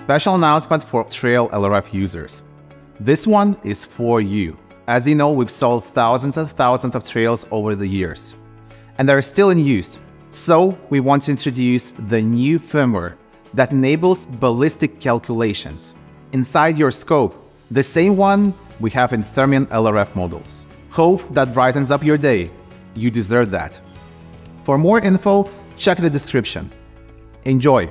Special announcement for Trail LRF users. This one is for you. As you know, we've sold thousands and thousands of trails over the years, and they're still in use. So we want to introduce the new firmware that enables ballistic calculations inside your scope, the same one we have in Thermion LRF models. Hope that brightens up your day. You deserve that. For more info, check the description. Enjoy!